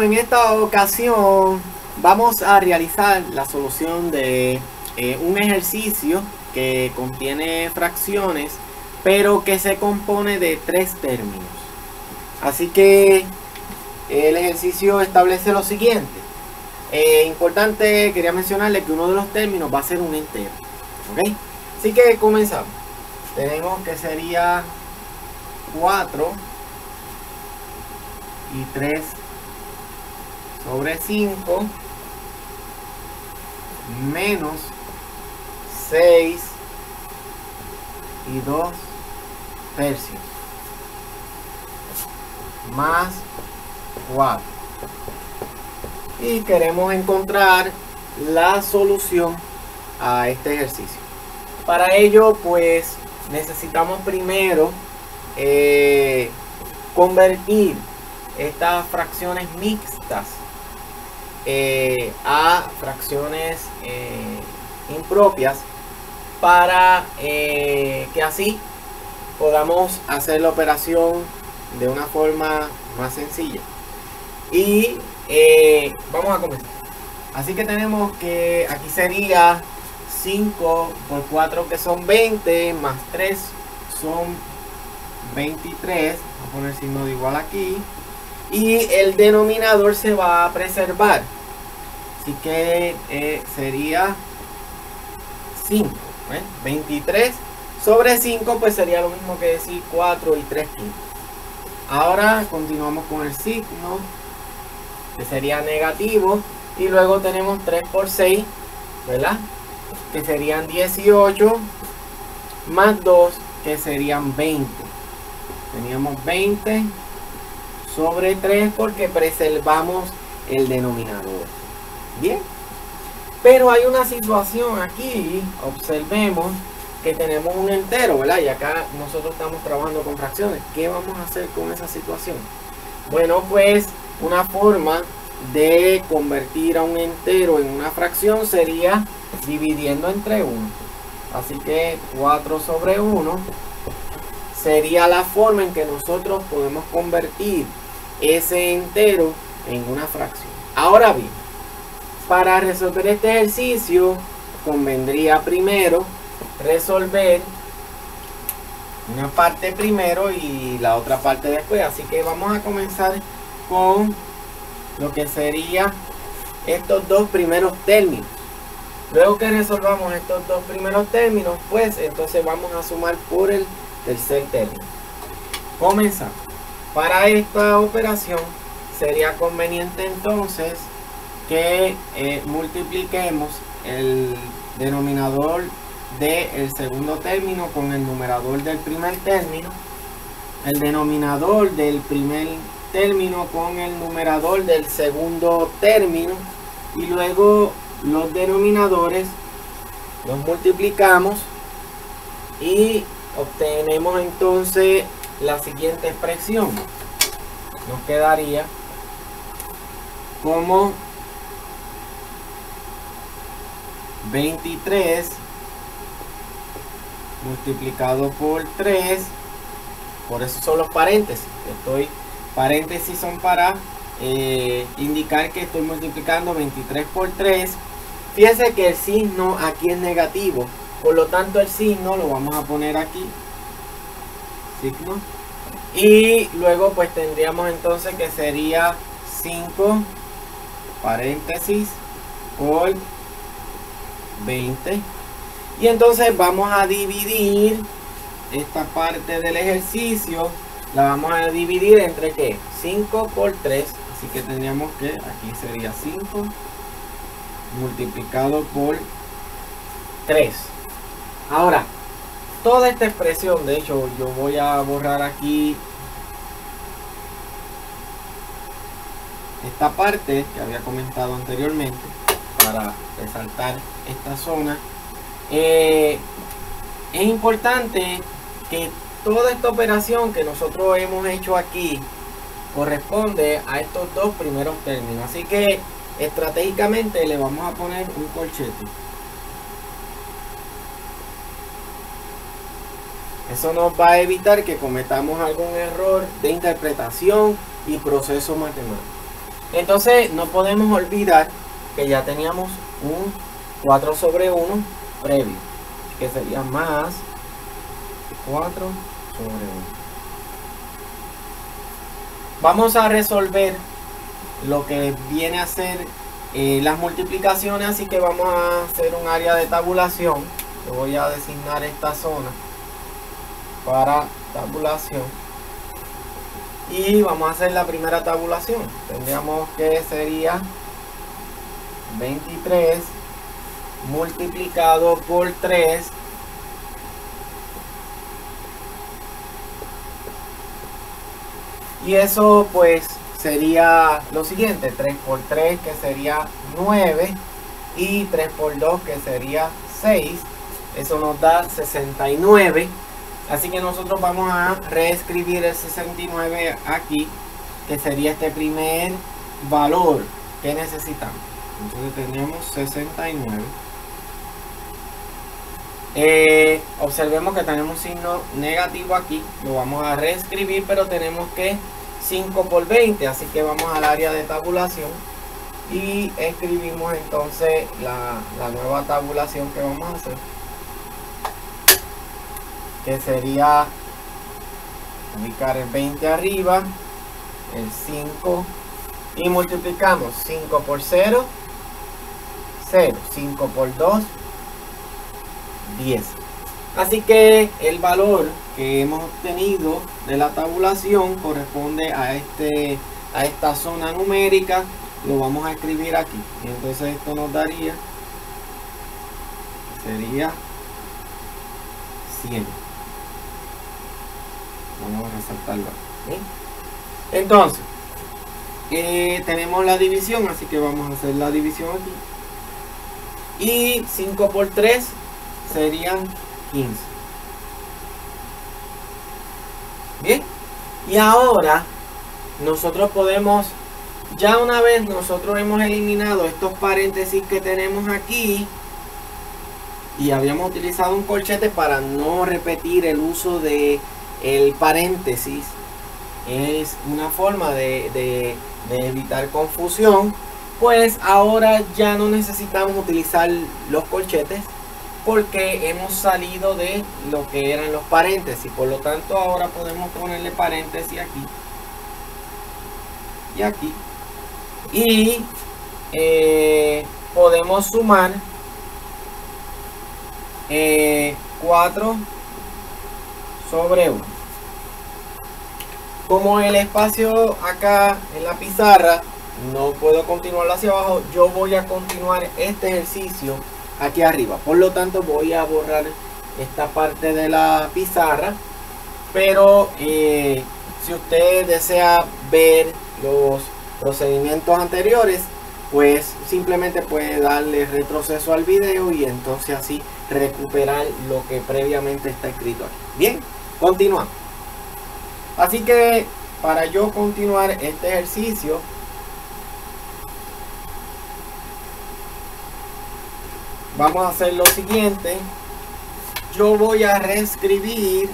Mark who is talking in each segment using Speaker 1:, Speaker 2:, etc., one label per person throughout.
Speaker 1: En esta ocasión vamos a realizar la solución de eh, un ejercicio que contiene fracciones, pero que se compone de tres términos. Así que el ejercicio establece lo siguiente. Eh, importante, quería mencionarle que uno de los términos va a ser un entero. ¿Ok? Así que comenzamos. Tenemos que sería 4 y 3 sobre 5 menos 6 y 2 tercios más 4 y queremos encontrar la solución a este ejercicio. Para ello pues necesitamos primero eh, convertir estas fracciones mixtas eh, a fracciones eh, impropias para que así podamos hacer la operación de una forma más sencilla. Y vamos a comenzar. Así que tenemos que aquí sería 5 por 4 que son 20 más 3 son 23 voy a poner signo de igual aquí y el denominador se va a preservar. Así que eh, sería 5 23 sobre 5 pues sería lo mismo que decir 4 y 3 quintos. Ahora continuamos con el signo que sería negativo y luego tenemos 3 por 6 ¿verdad? que serían 18 más 2 que serían 20 teníamos 20 sobre 3 porque preservamos el denominador. Bien. Pero hay una situación aquí observemos que tenemos un entero verdad y acá nosotros estamos trabajando con fracciones. Qué vamos a hacer con esa situación bueno pues una forma de convertir a un entero en una fracción sería dividiendo entre 1. Así que 4 sobre 1 sería la forma en que nosotros podemos convertir ese entero en una fracción. Ahora bien, para resolver este ejercicio convendría primero resolver una parte primero y la otra parte después. Así que vamos a comenzar con lo que sería estos dos primeros términos. Luego que resolvamos estos dos primeros términos, pues entonces vamos a sumar por el tercer término. Comenzamos. Para esta operación sería conveniente entonces que eh, multipliquemos el denominador del segundo término con el numerador del primer término. El denominador del primer término con el numerador del segundo término y luego los denominadores los multiplicamos y obtenemos entonces la siguiente expresión nos quedaría como 23 multiplicado por 3 por eso son los paréntesis estoy paréntesis son para eh, indicar que estoy multiplicando 23 por 3 Fíjense que el signo aquí es negativo. Por lo tanto, el signo lo vamos a poner aquí. Signo. Y luego pues tendríamos entonces que sería 5 paréntesis por 20. Y entonces vamos a dividir esta parte del ejercicio. La vamos a dividir entre qué? 5 por 3. Así que tendríamos que aquí sería 5 multiplicado por 3. Ahora, toda esta expresión, de hecho, yo voy a borrar aquí esta parte que había comentado anteriormente para resaltar esta zona. Eh, es importante que toda esta operación que nosotros hemos hecho aquí corresponde a estos dos primeros términos. Así que estratégicamente le vamos a poner un colchete. Eso nos va a evitar que cometamos algún error de interpretación y proceso matemático. Entonces no podemos olvidar que ya teníamos un 4 sobre 1 previo, que sería más 4 sobre 1. Vamos a resolver lo que viene a ser eh, las multiplicaciones, así que vamos a hacer un área de tabulación. Yo voy a designar esta zona para tabulación. Y vamos a hacer la primera tabulación. Tendríamos que sería 23 multiplicado por 3 y eso pues sería lo siguiente. 3 por 3 que sería 9 y 3 por 2 que sería 6 eso nos da 69 Así que nosotros vamos a reescribir el 69 aquí, que sería este primer valor que necesitamos. Entonces tenemos 69. Eh, observemos que tenemos un signo negativo aquí. Lo vamos a reescribir, pero tenemos que 5 por 20. Así que vamos al área de tabulación y escribimos entonces la, la nueva tabulación que vamos a hacer que sería ubicar el 20 arriba, el 5 y multiplicamos 5 por 0, 0, 5 por 2, 10. Así que el valor que hemos obtenido de la tabulación corresponde a, este, a esta zona numérica. Lo vamos a escribir aquí. entonces esto nos daría, sería 100 vamos a resaltarlo entonces eh, tenemos la división así que vamos a hacer la división aquí. Y 5 por 3 serían 15 bien. Y ahora nosotros podemos ya una vez nosotros hemos eliminado estos paréntesis que tenemos aquí y habíamos utilizado un corchete para no repetir el uso de el paréntesis es una forma de, evitar confusión pues ahora ya no necesitamos utilizar los colchetes porque hemos salido de lo que eran los paréntesis. Por lo tanto ahora podemos ponerle paréntesis aquí y aquí. Y eh, podemos sumar 4 eh, sobre 1. Como el espacio acá en la pizarra no puedo continuar hacia abajo, yo voy a continuar este ejercicio aquí arriba. Por lo tanto voy a borrar esta parte de la pizarra. Pero eh, si usted desea ver los procedimientos anteriores, pues simplemente puede darle retroceso al video y entonces así recuperar lo que previamente está escrito aquí. Bien. Continuamos. Así que para yo continuar este ejercicio, vamos a hacer lo siguiente. Yo voy a reescribir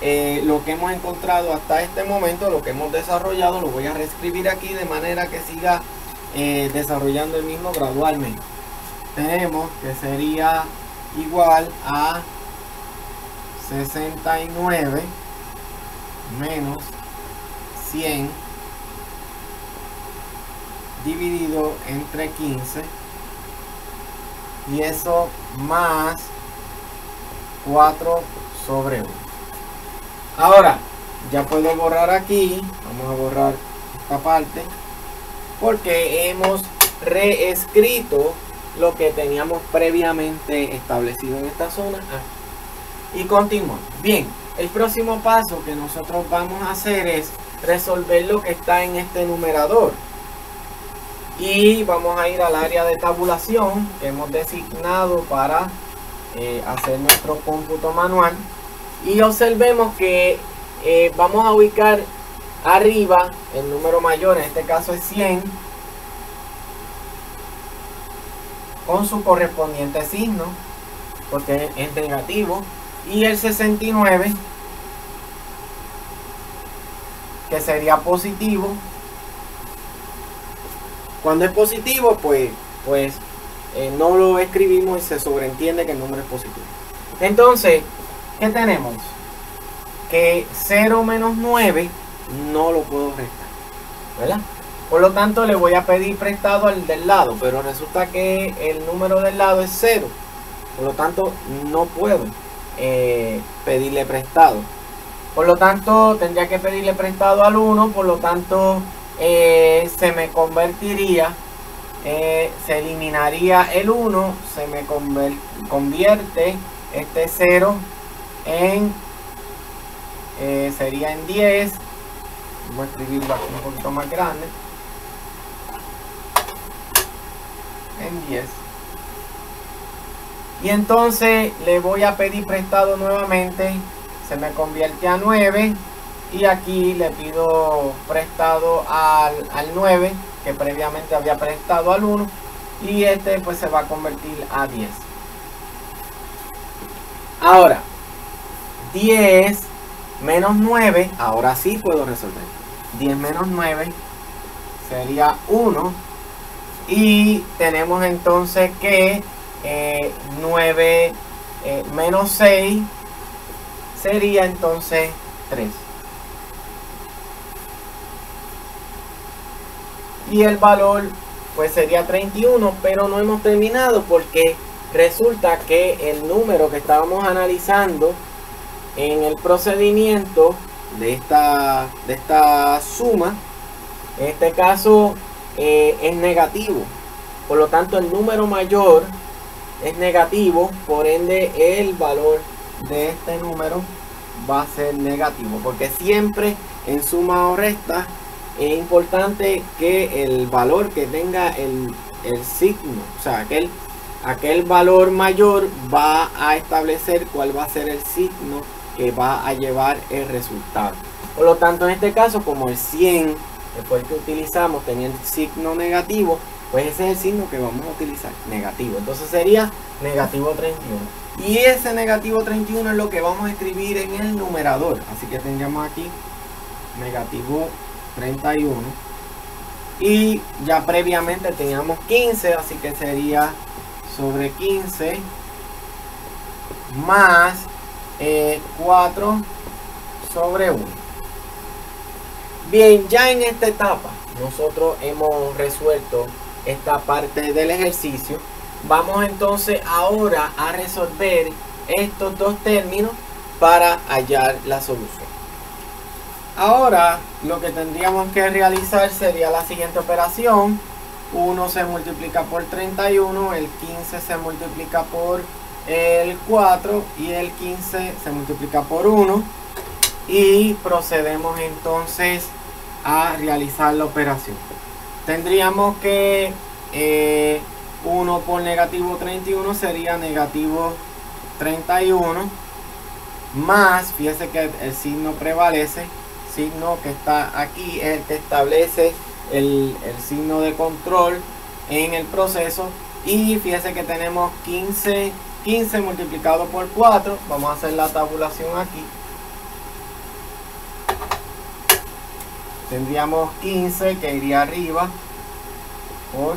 Speaker 1: eh, lo que hemos encontrado hasta este momento, lo que hemos desarrollado, lo voy a reescribir aquí de manera que siga eh, desarrollando el mismo gradualmente. Tenemos que sería igual a 69 menos 100 dividido entre 15 y eso más 4 sobre 1 ahora ya puedo borrar aquí. Vamos a borrar esta parte. Porque hemos reescrito lo que teníamos previamente establecido en esta zona y continuamos. Bien, el próximo paso que nosotros vamos a hacer es resolver lo que está en este numerador. Y vamos a ir al área de tabulación que hemos designado para eh, hacer nuestro cómputo manual. Y observemos que eh, vamos a ubicar arriba el número mayor, en este caso es 100, con su correspondiente signo, porque es negativo y el 69 que sería positivo Cuando es positivo, pues, pues eh, no lo escribimos y se sobreentiende que el número es positivo. Entonces, ¿qué tenemos? Que 0 menos 9 no lo puedo restar. ¿Verdad? Por lo tanto, le voy a pedir prestado al del lado, pero resulta que el número del lado es 0. Por lo tanto, no puedo eh, pedirle prestado. Por lo tanto, tendría que pedirle prestado al 1, por lo tanto, eh, se me convertiría, eh, se eliminaría el 1, se me convierte este 0 en, sería en 10. Voy a escribirlo aquí un poquito más grande. En 10. Y entonces le voy a pedir prestado nuevamente. Se me convierte a 9. Y aquí le pido prestado al, 9. Que previamente había prestado al 1. Y este pues se va a convertir a 10. Ahora. 10 menos 9. Ahora sí puedo resolver. 10 menos 9 sería 1. Y tenemos entonces que 9 eh, eh, menos 6 sería entonces 3. Y el valor pues sería 31, pero no hemos terminado porque resulta que el número que estábamos analizando en el procedimiento de esta, de esta suma, en este caso eh, es negativo. Por lo tanto, el número mayor es negativo, por ende el valor de este número va a ser negativo, porque siempre en suma o resta es importante que el valor que tenga el, signo, o sea, aquel, aquel valor mayor va a establecer cuál va a ser el signo que va a llevar el resultado. Por lo tanto, en este caso, como el 100, que fue el que utilizamos, tenía el signo negativo, pues ese es el signo que vamos a utilizar, negativo. Entonces sería negativo 31. Y ese negativo 31 es lo que vamos a escribir en el numerador. Así que tendríamos aquí negativo 31. Y ya previamente teníamos 15, así que sería sobre 15 más 4 eh, sobre 1. Bien, ya en esta etapa nosotros hemos resuelto esta parte del ejercicio. Vamos entonces ahora a resolver estos dos términos para hallar la solución. Ahora lo que tendríamos que realizar sería la siguiente operación. 1 se multiplica por 31, el 15 se multiplica por el 4 y el 15 se multiplica por 1. Y procedemos entonces a realizar la operación tendríamos que 1 eh, por negativo 31 sería negativo 31 más, fíjese que el signo prevalece, signo que está aquí es el que establece el, el signo de control en el proceso y fíjese que tenemos 15, 15 multiplicado por 4, vamos a hacer la tabulación aquí tendríamos 15 que iría arriba por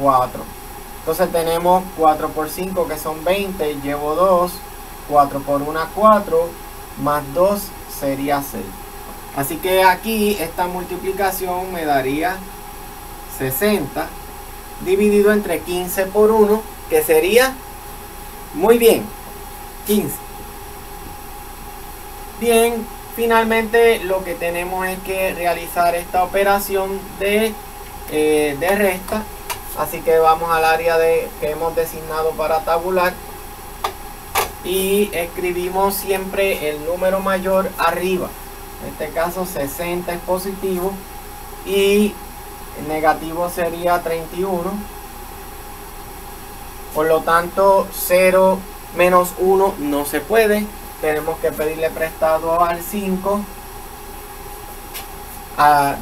Speaker 1: 4 entonces tenemos 4 por 5 que son 20 llevo 2 4 por 1 4 más 2 sería 6 así que aquí esta multiplicación me daría 60 dividido entre 15 por 1 que sería muy bien 15 bien finalmente lo que tenemos es que realizar esta operación de, eh, de resta. Así que vamos al área de que hemos designado para tabular. Y escribimos siempre el número mayor arriba. En este caso 60 es positivo y negativo sería 31 por lo tanto 0 menos 1 no se puede tenemos que pedirle prestado al 5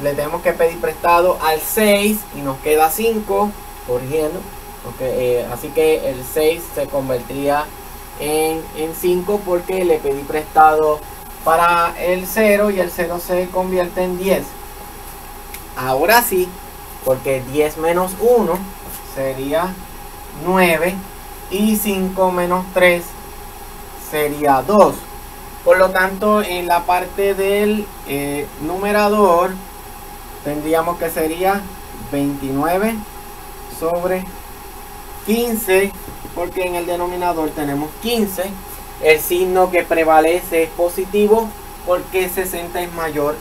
Speaker 1: le tenemos que pedir prestado al 6 y nos queda 5 corrigiendo eh, así que el 6 se convertiría en, en 5 porque le pedí prestado para el 0 y el 0 se convierte en 10 ahora sí porque 10 menos 1 sería 9 y 5 menos 3 sería 2. Por lo tanto, en la parte del eh, numerador tendríamos que sería 29 sobre 15, porque en el denominador tenemos 15. El signo que prevalece es positivo porque 60 es mayor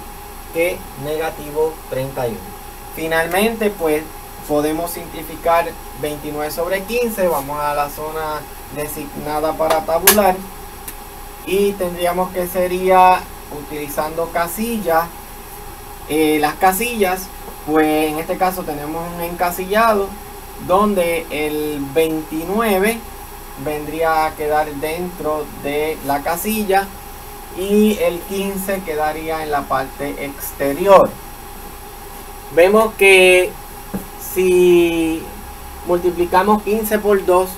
Speaker 1: que negativo 31. Finalmente, pues podemos simplificar 29 sobre 15. Vamos a la zona designada para tabular. Y tendríamos que sería utilizando casillas. Eh, las casillas, pues en este caso tenemos un encasillado donde el 29 vendría a quedar dentro de la casilla y el 15 quedaría en la parte exterior. Vemos que si multiplicamos 15 por 2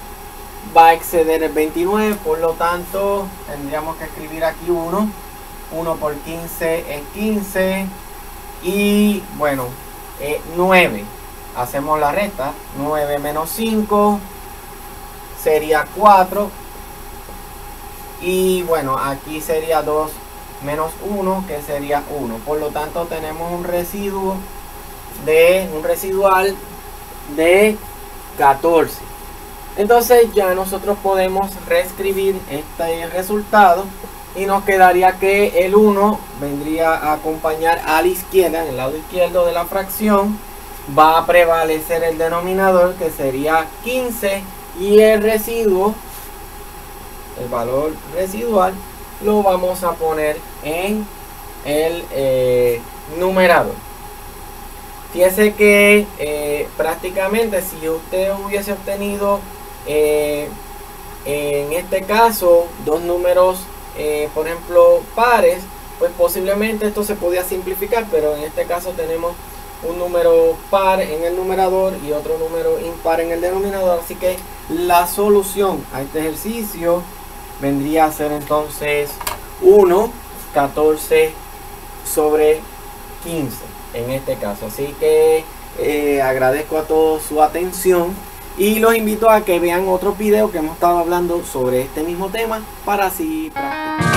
Speaker 1: va a exceder el 29, por lo tanto tendríamos que escribir aquí 1. 1 por 15 es 15 y bueno, 9. Eh, Hacemos la resta. 9 menos 5 sería 4 y bueno, aquí sería 2 menos 1, que sería 1. Por lo tanto, tenemos un residuo de un residual de 14. Entonces ya nosotros podemos reescribir este resultado y nos quedaría que el 1 vendría a acompañar a la izquierda, en el lado izquierdo de la fracción, va a prevalecer el denominador que sería 15 y el residuo el valor residual lo vamos a poner en el eh, numerador. Fíjese que eh, prácticamente si usted hubiese obtenido eh, en este caso dos números, por ejemplo, pares, pues posiblemente esto se podía simplificar, pero en este caso tenemos un número par en el numerador y otro número impar en el denominador. Así que la solución a este ejercicio vendría a ser entonces 1, 14 sobre 15 en este caso. Así que eh, agradezco a todos su atención y los invito a que vean otro video que hemos estado hablando sobre este mismo tema para así practicar.